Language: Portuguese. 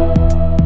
Música